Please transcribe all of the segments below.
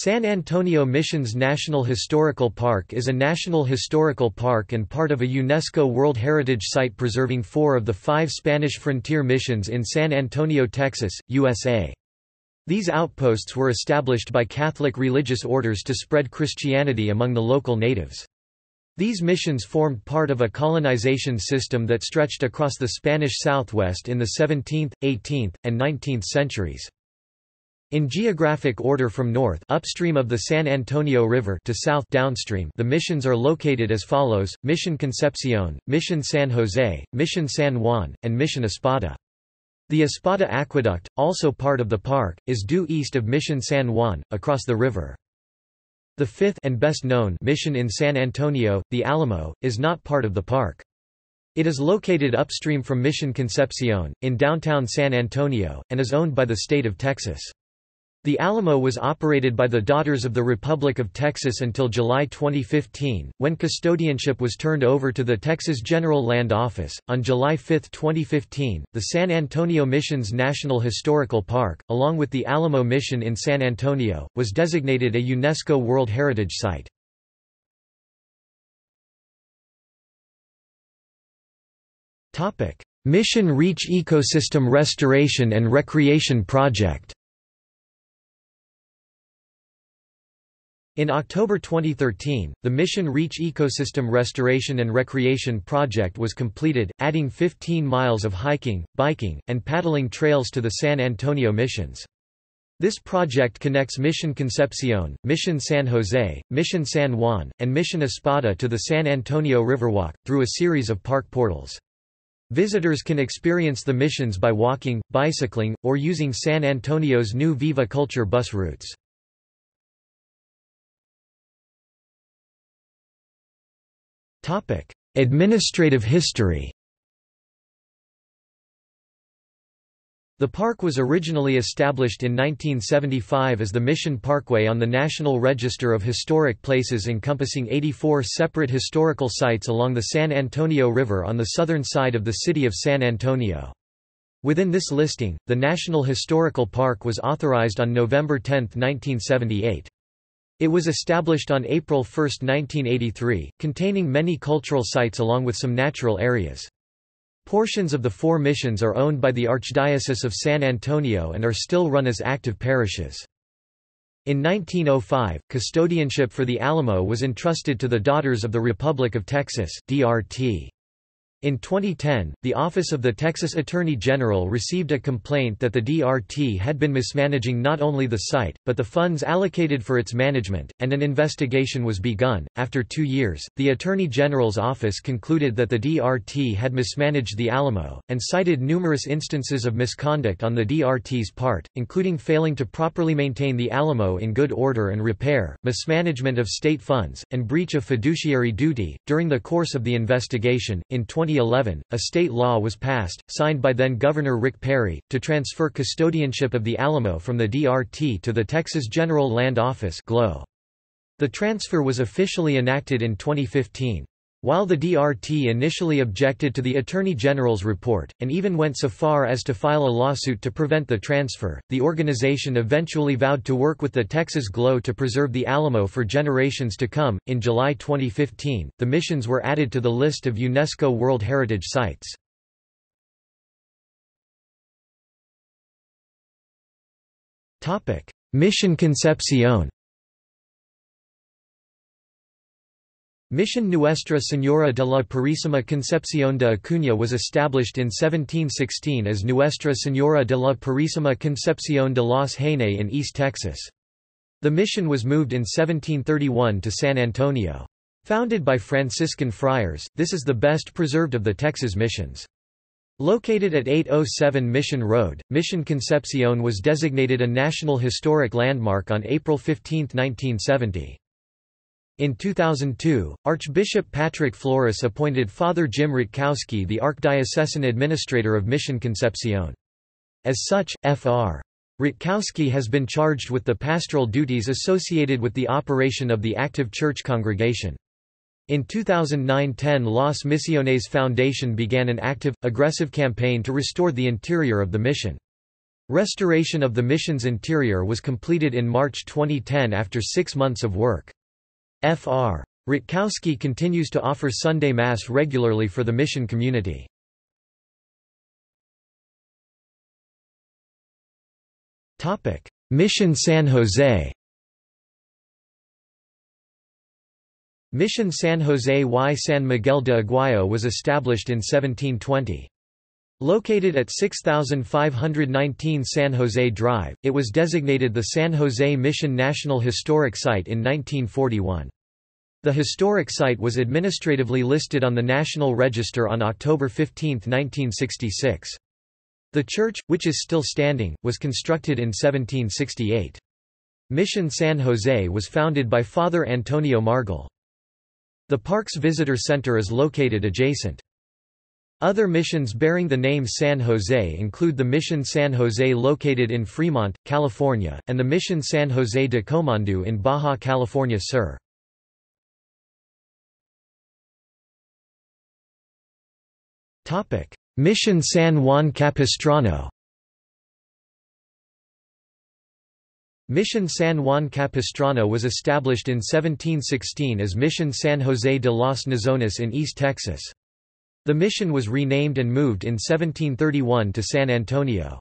San Antonio Missions National Historical Park is a national historical park and part of a UNESCO World Heritage Site preserving four of the five Spanish frontier missions in San Antonio, Texas, USA. These outposts were established by Catholic religious orders to spread Christianity among the local natives. These missions formed part of a colonization system that stretched across the Spanish Southwest in the 17th, 18th, and 19th centuries. In geographic order from north upstream of the San Antonio River to south downstream the missions are located as follows, Mission Concepcion, Mission San Jose, Mission San Juan, and Mission Espada. The Espada Aqueduct, also part of the park, is due east of Mission San Juan, across the river. The fifth and best known mission in San Antonio, the Alamo, is not part of the park. It is located upstream from Mission Concepcion, in downtown San Antonio, and is owned by the state of Texas. The Alamo was operated by the Daughters of the Republic of Texas until July 2015, when custodianship was turned over to the Texas General Land Office. On July 5, 2015, the San Antonio Missions National Historical Park, along with the Alamo Mission in San Antonio, was designated a UNESCO World Heritage Site. Mission Reach Ecosystem Restoration and Recreation Project In October 2013, the Mission Reach Ecosystem Restoration and Recreation Project was completed, adding 15 miles of hiking, biking, and paddling trails to the San Antonio missions. This project connects Mission Concepcion, Mission San Jose, Mission San Juan, and Mission Espada to the San Antonio Riverwalk, through a series of park portals. Visitors can experience the missions by walking, bicycling, or using San Antonio's new Viva Culture bus routes. Administrative history The park was originally established in 1975 as the Mission Parkway on the National Register of Historic Places encompassing 84 separate historical sites along the San Antonio River on the southern side of the city of San Antonio. Within this listing, the National Historical Park was authorized on November 10, 1978. It was established on April 1, 1983, containing many cultural sites along with some natural areas. Portions of the four missions are owned by the Archdiocese of San Antonio and are still run as active parishes. In 1905, custodianship for the Alamo was entrusted to the Daughters of the Republic of Texas DRT. In 2010, the Office of the Texas Attorney General received a complaint that the DRT had been mismanaging not only the site, but the funds allocated for its management, and an investigation was begun. After two years, the Attorney General's office concluded that the DRT had mismanaged the Alamo, and cited numerous instances of misconduct on the DRT's part, including failing to properly maintain the Alamo in good order and repair, mismanagement of state funds, and breach of fiduciary duty. During the course of the investigation, in 20 2011, a state law was passed, signed by then-Governor Rick Perry, to transfer custodianship of the Alamo from the DRT to the Texas General Land Office The transfer was officially enacted in 2015. While the DRT initially objected to the Attorney General's report, and even went so far as to file a lawsuit to prevent the transfer, the organization eventually vowed to work with the Texas GLO to preserve the Alamo for generations to come. In July 2015, the missions were added to the list of UNESCO World Heritage Sites. Mission Concepcion Mission Nuestra Señora de la Purísima Concepción de Acuña was established in 1716 as Nuestra Señora de la Purísima Concepción de los Hainais in East Texas. The mission was moved in 1731 to San Antonio. Founded by Franciscan friars, this is the best preserved of the Texas missions. Located at 807 Mission Road, Mission Concepcion was designated a National Historic Landmark on April 15, 1970. In 2002, Archbishop Patrick Flores appointed Father Jim Rutkowski the Archdiocesan Administrator of Mission Concepcion. As such, Fr. Rutkowski has been charged with the pastoral duties associated with the operation of the active church congregation. In 2009–10 Las Misiones Foundation began an active, aggressive campaign to restore the interior of the mission. Restoration of the mission's interior was completed in March 2010 after six months of work. Fr. Rutkowski continues to offer Sunday Mass regularly for the mission community. Mission San Jose Mission San Jose y San Miguel de Aguayo was established in 1720. Located at 6519 San Jose Drive, it was designated the San Jose Mission National Historic Site in 1941. The historic site was administratively listed on the National Register on October 15, 1966. The church, which is still standing, was constructed in 1768. Mission San Jose was founded by Father Antonio Margil. The park's visitor center is located adjacent. Other missions bearing the name San Jose include the Mission San Jose located in Fremont, California, and the Mission San Jose de Comondú in Baja California Sur. Mission San Juan Capistrano Mission San Juan Capistrano was established in 1716 as Mission San Jose de los Nazonis in East Texas. The mission was renamed and moved in 1731 to San Antonio.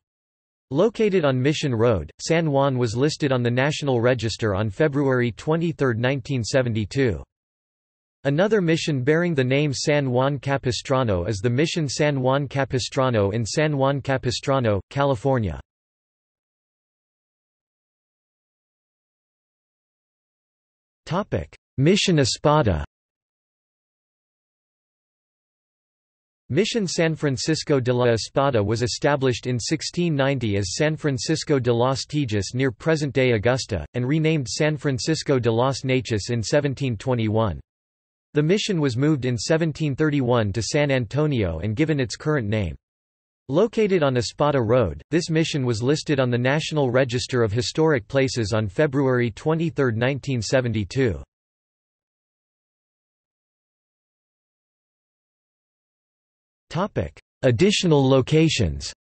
Located on Mission Road, San Juan was listed on the National Register on February 23, 1972. Another mission bearing the name San Juan Capistrano is the Mission San Juan Capistrano in San Juan Capistrano, California. Mission Espada Mission San Francisco de la Espada was established in 1690 as San Francisco de los Tejas near present-day Augusta, and renamed San Francisco de los Neches in 1721. The mission was moved in 1731 to San Antonio and given its current name. Located on Espada Road, this mission was listed on the National Register of Historic Places on February 23, 1972. Additional locations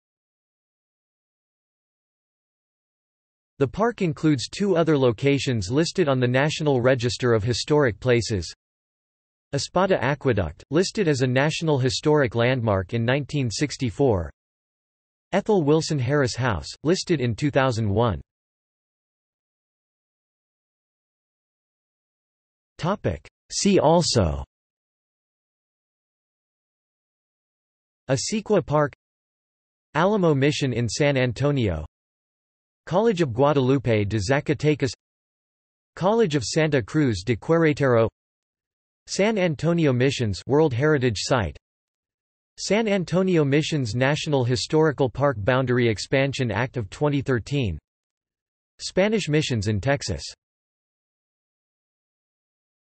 The park includes two other locations listed on the National Register of Historic Places. Espada Aqueduct, listed as a National Historic Landmark in 1964. Ethel Wilson Harris House, listed in 2001. See also Acequia Park Alamo Mission in San Antonio College of Guadalupe de Zacatecas College of Santa Cruz de Querétaro San Antonio Missions World Heritage Site San Antonio Missions National Historical Park Boundary Expansion Act of 2013 Spanish Missions in Texas